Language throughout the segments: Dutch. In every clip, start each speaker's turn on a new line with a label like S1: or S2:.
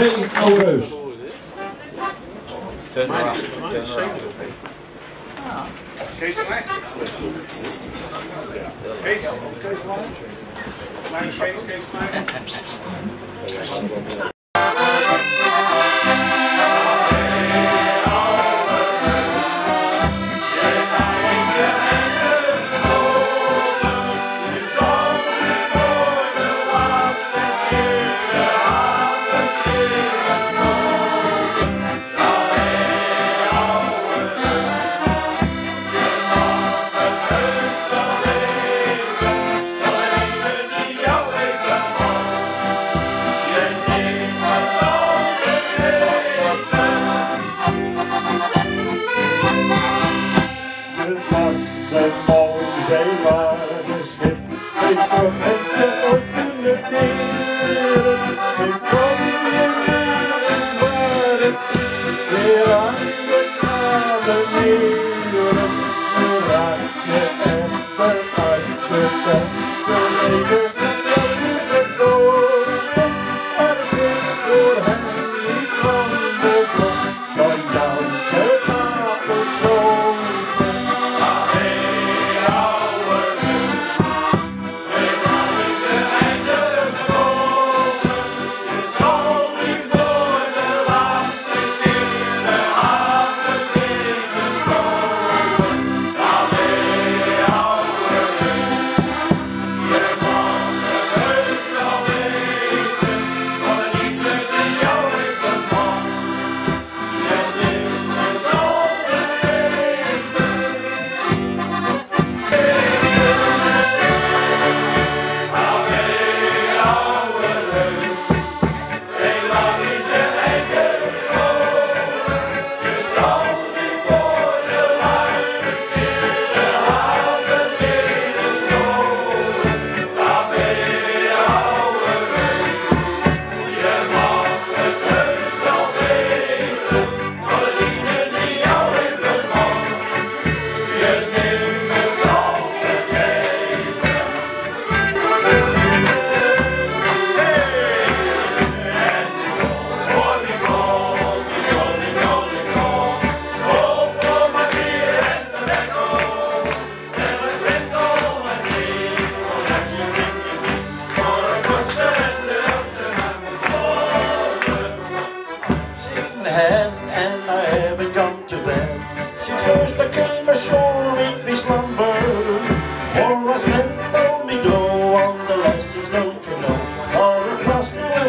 S1: Geen Oreus.
S2: Kees van Eyck. Kees. Kees
S3: van Eyck. Kees van Eyck.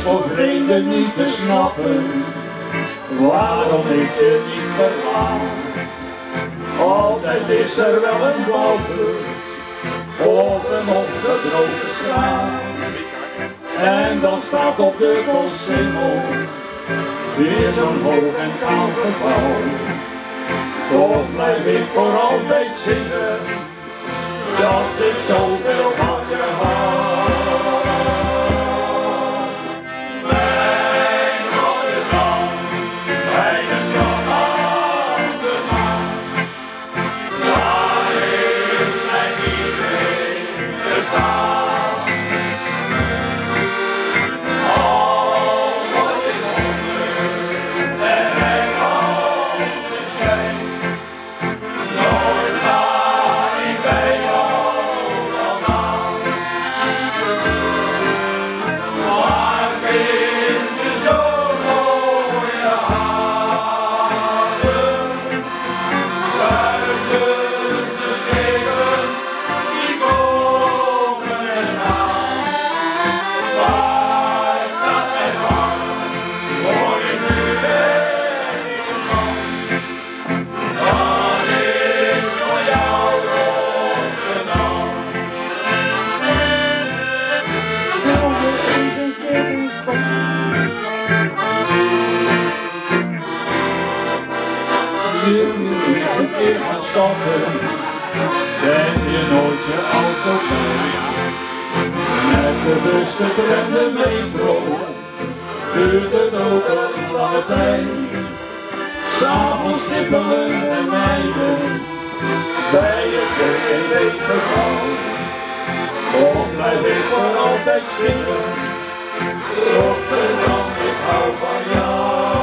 S3: voor
S1: vreemden niet te snappen
S3: waarom ik je niet verlaat. Altijd is er wel een blauwpunt of een opgebroken straat. En dan staat op de Koolsingel weer zo'n hoog en kaal gebouw. Toch blijf ik voor altijd zingen dat ik zoveel van je hou. Stappen, je nooit je auto kwijt. Met de bus, de tram, de metro, duurt het ook een lange tijd. S'avonds stippelen de meiden bij het GGD-gebouw. Toch blijf ik voor altijd zingen, Rotterdam, ik hou van jou.